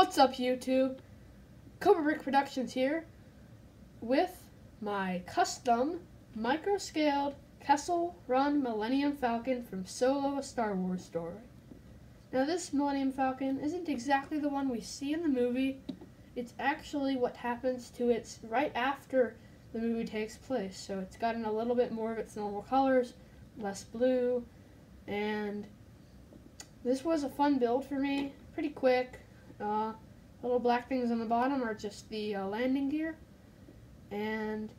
What's up, YouTube? Cobra Brick Productions here with my custom micro-scaled Kessel Run Millennium Falcon from Solo a Star Wars story. Now this Millennium Falcon isn't exactly the one we see in the movie, it's actually what happens to it right after the movie takes place. So it's gotten a little bit more of its normal colors, less blue, and this was a fun build for me, pretty quick. Uh, little black things on the bottom are just the uh, landing gear. And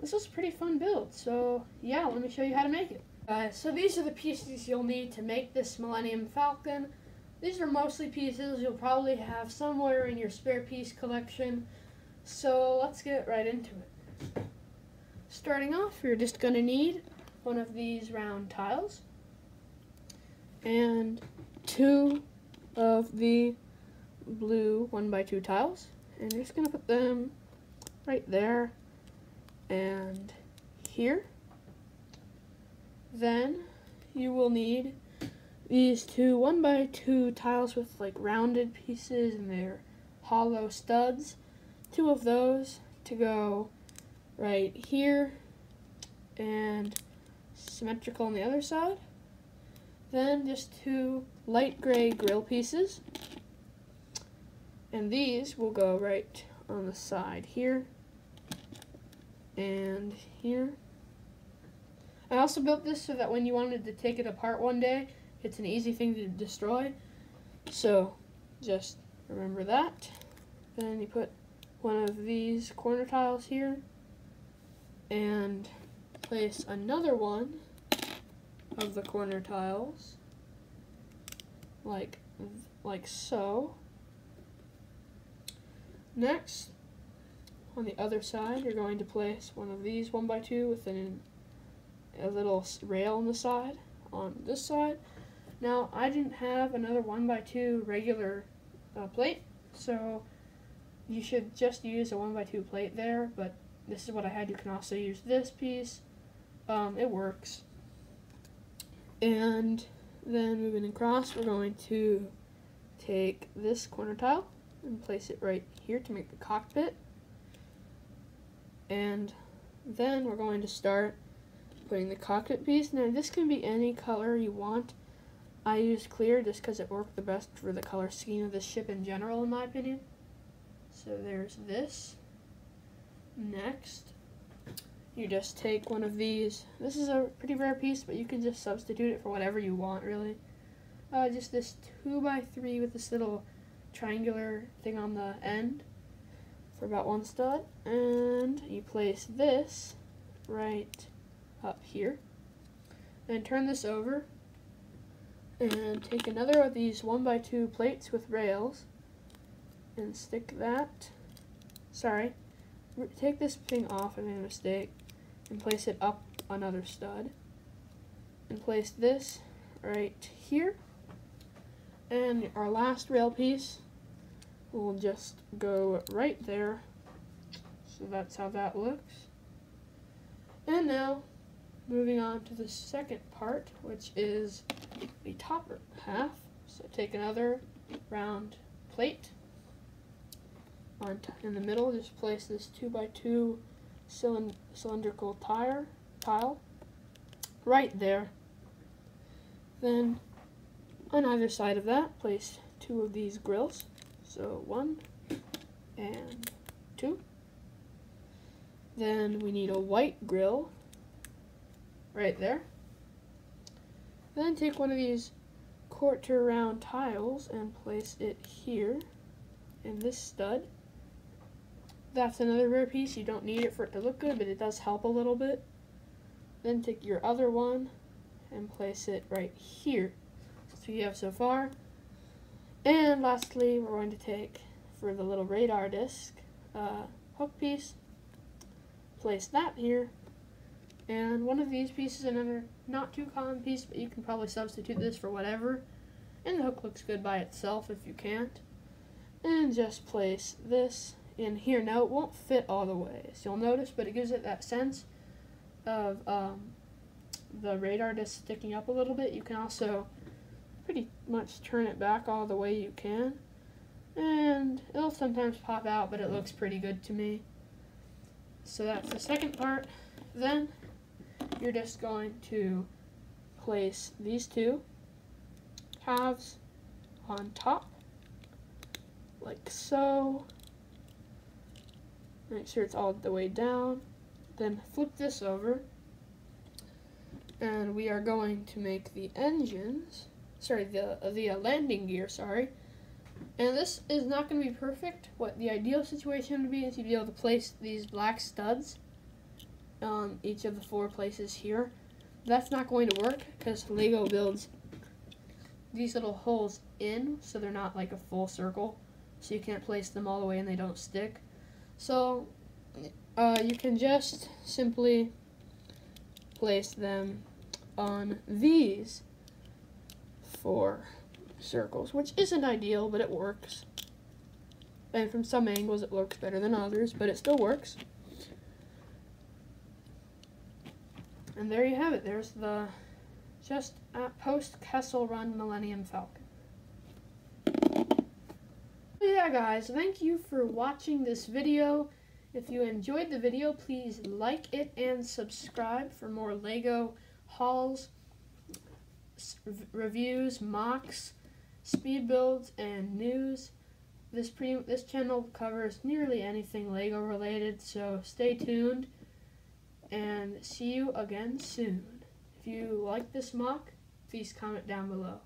this was a pretty fun build. So yeah, let me show you how to make it. Uh, so these are the pieces you'll need to make this Millennium Falcon. These are mostly pieces you'll probably have somewhere in your spare piece collection. So let's get right into it. Starting off, you're just going to need one of these round tiles and two of the blue one by two tiles. And you're just gonna put them right there and here. Then you will need these two one by two tiles with like rounded pieces and they're hollow studs. Two of those to go right here and symmetrical on the other side. Then just two light gray grill pieces. And these will go right on the side here and here. I also built this so that when you wanted to take it apart one day, it's an easy thing to destroy. So just remember that. Then you put one of these corner tiles here and place another one of the corner tiles like like so. Next, on the other side, you're going to place one of these one by two with an, a little rail on the side on this side. Now, I didn't have another one by two regular uh, plate, so you should just use a one by two plate there, but this is what I had. You can also use this piece. Um, it works. And then moving across, we're going to take this corner tile and place it right here to make the cockpit. And then we're going to start putting the cockpit piece. Now this can be any color you want. I used clear just because it worked the best for the color scheme of the ship in general in my opinion. So there's this. Next, you just take one of these. This is a pretty rare piece, but you can just substitute it for whatever you want, really. Uh, just this 2 by 3 with this little triangular thing on the end for about one stud. And you place this right up here. And turn this over. And take another of these 1 by 2 plates with rails. And stick that. Sorry. Take this thing off, I made a mistake and place it up another stud and place this right here and our last rail piece will just go right there so that's how that looks and now moving on to the second part which is the top half so take another round plate on in the middle just place this 2 by 2 cylind cylindrical tire tile right there. Then on either side of that, place two of these grills. So one and two. Then we need a white grill right there. Then take one of these quarter round tiles and place it here in this stud. That's another rare piece. You don't need it for it to look good, but it does help a little bit. Then take your other one and place it right here. So you have so far. And lastly, we're going to take, for the little radar disc, uh, hook piece, place that here. And one of these pieces, another not too common piece, but you can probably substitute this for whatever. And the hook looks good by itself if you can't. And just place this in here. Now it won't fit all the way, so you'll notice, but it gives it that sense of um, the radar just sticking up a little bit. You can also pretty much turn it back all the way you can. And it'll sometimes pop out, but it looks pretty good to me. So that's the second part. Then you're just going to place these two halves on top, like so. Make sure it's all the way down. Then flip this over. And we are going to make the engines, sorry, the, the landing gear, sorry. And this is not going to be perfect. What the ideal situation would be is you'd be able to place these black studs on each of the four places here. That's not going to work because Lego builds these little holes in so they're not like a full circle. So you can't place them all the way and they don't stick. So uh, you can just simply place them on these four circles, which isn't ideal, but it works. And from some angles it works better than others, but it still works. And there you have it. There's the just post Kessel Run Millennium Falcon. yeah guys, thank you for watching this video. If you enjoyed the video, please like it and subscribe for more LEGO hauls, reviews, MOCs, speed builds, and news. This, pre this channel covers nearly anything LEGO related, so stay tuned and see you again soon. If you like this MOC, please comment down below.